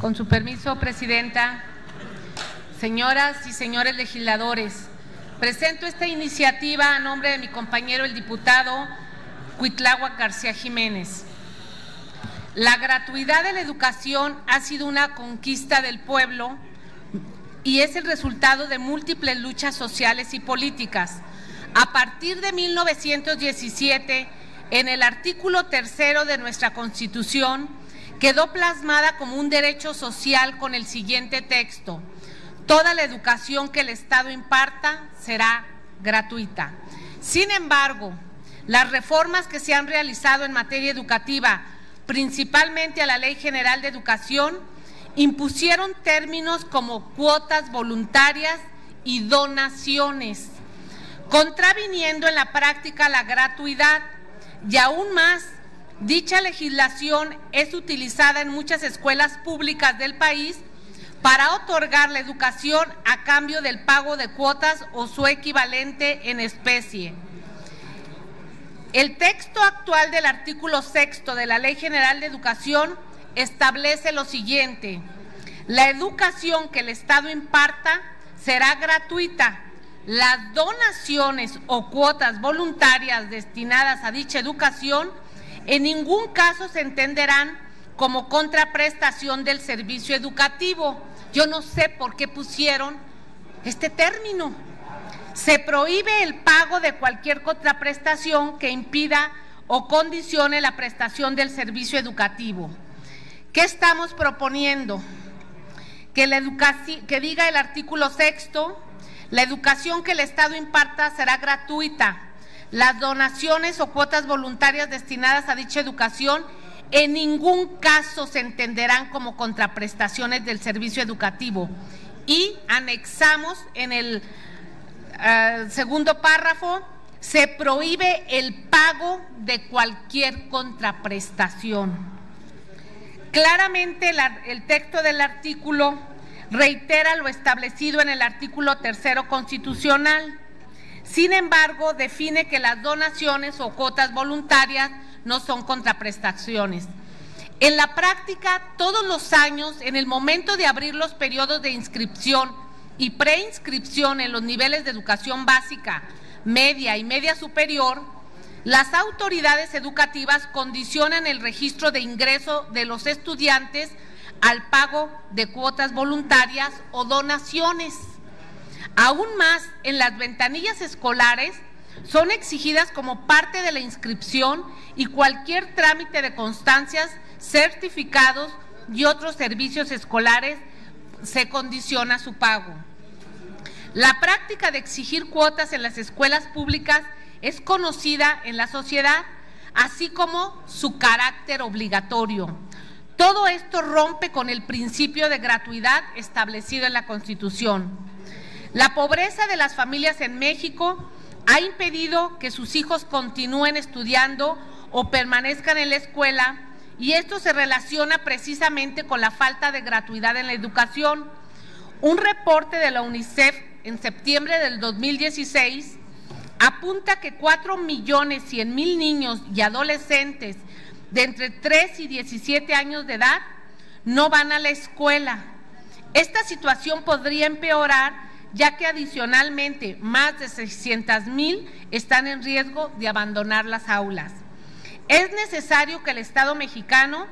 Con su permiso, Presidenta, señoras y señores legisladores, presento esta iniciativa a nombre de mi compañero el diputado Cuitláhuac García Jiménez. La gratuidad de la educación ha sido una conquista del pueblo y es el resultado de múltiples luchas sociales y políticas. A partir de 1917, en el artículo tercero de nuestra Constitución, quedó plasmada como un derecho social con el siguiente texto. Toda la educación que el Estado imparta será gratuita. Sin embargo, las reformas que se han realizado en materia educativa, principalmente a la Ley General de Educación, impusieron términos como cuotas voluntarias y donaciones, contraviniendo en la práctica la gratuidad y aún más, dicha legislación es utilizada en muchas escuelas públicas del país para otorgar la educación a cambio del pago de cuotas o su equivalente en especie. El texto actual del artículo sexto de la Ley General de Educación establece lo siguiente. La educación que el Estado imparta será gratuita. Las donaciones o cuotas voluntarias destinadas a dicha educación en ningún caso se entenderán como contraprestación del servicio educativo. Yo no sé por qué pusieron este término. Se prohíbe el pago de cualquier contraprestación que impida o condicione la prestación del servicio educativo. ¿Qué estamos proponiendo? Que, la que diga el artículo sexto, la educación que el Estado imparta será gratuita. Las donaciones o cuotas voluntarias destinadas a dicha educación en ningún caso se entenderán como contraprestaciones del servicio educativo. Y anexamos en el eh, segundo párrafo, se prohíbe el pago de cualquier contraprestación. Claramente el texto del artículo reitera lo establecido en el artículo tercero constitucional. Sin embargo, define que las donaciones o cuotas voluntarias no son contraprestaciones. En la práctica, todos los años, en el momento de abrir los periodos de inscripción y preinscripción en los niveles de educación básica, media y media superior, las autoridades educativas condicionan el registro de ingreso de los estudiantes al pago de cuotas voluntarias o donaciones. Aún más, en las ventanillas escolares son exigidas como parte de la inscripción y cualquier trámite de constancias, certificados y otros servicios escolares se condiciona su pago. La práctica de exigir cuotas en las escuelas públicas es conocida en la sociedad, así como su carácter obligatorio. Todo esto rompe con el principio de gratuidad establecido en la Constitución. La pobreza de las familias en México ha impedido que sus hijos continúen estudiando o permanezcan en la escuela y esto se relaciona precisamente con la falta de gratuidad en la educación. Un reporte de la UNICEF en septiembre del 2016 apunta que 4 millones 100 mil niños y adolescentes de entre 3 y 17 años de edad no van a la escuela. Esta situación podría empeorar ya que adicionalmente más de 600 mil están en riesgo de abandonar las aulas. Es necesario que el Estado mexicano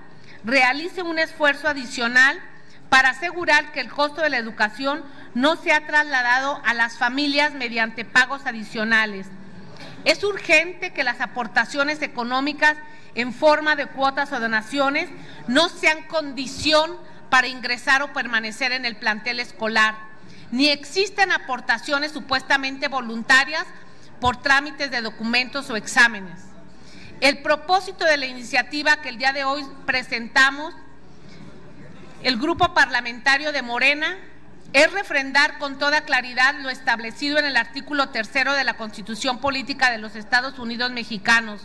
realice un esfuerzo adicional para asegurar que el costo de la educación no se ha trasladado a las familias mediante pagos adicionales. Es urgente que las aportaciones económicas en forma de cuotas o donaciones no sean condición para ingresar o permanecer en el plantel escolar, ni existen aportaciones supuestamente voluntarias por trámites de documentos o exámenes. El propósito de la iniciativa que el día de hoy presentamos, el grupo parlamentario de Morena, es refrendar con toda claridad lo establecido en el artículo tercero de la Constitución Política de los Estados Unidos Mexicanos,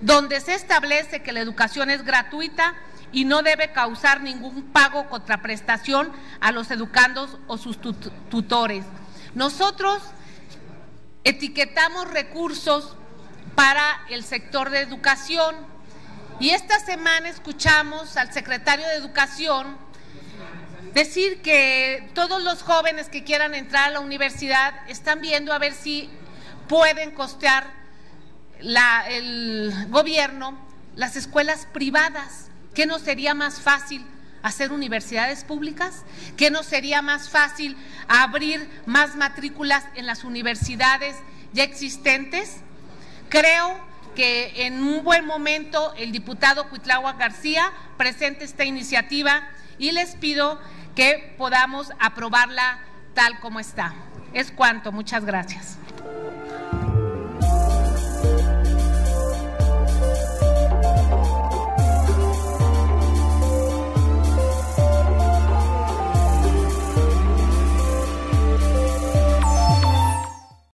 donde se establece que la educación es gratuita y no debe causar ningún pago contraprestación a los educandos o sus tutores. Nosotros etiquetamos recursos para el sector de educación Y esta semana escuchamos al secretario de Educación decir que todos los jóvenes que quieran entrar a la universidad están viendo a ver si pueden costear el gobierno las escuelas privadas. ¿Qué no sería más fácil hacer universidades públicas? ¿Qué no sería más fácil abrir más matrículas en las universidades ya existentes? Creo que en un buen momento el diputado Cuitlagua García presente esta iniciativa y les pido que podamos aprobarla tal como está. Es cuanto. Muchas gracias.